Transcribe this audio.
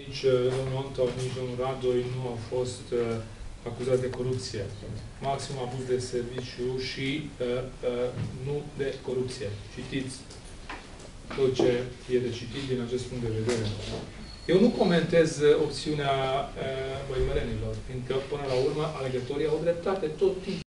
Nici uh, domnul Antau, nici domnul Radoi nu au fost uh, acuzați de corupție. Maxim abuz de serviciu și uh, uh, nu de corupție. Citiți tot ce e de citit din acest punct de vedere. Eu nu comentez uh, opțiunea uh, băimărenilor, fiindcă, până la urmă, alegătorii au dreptate tot timpul.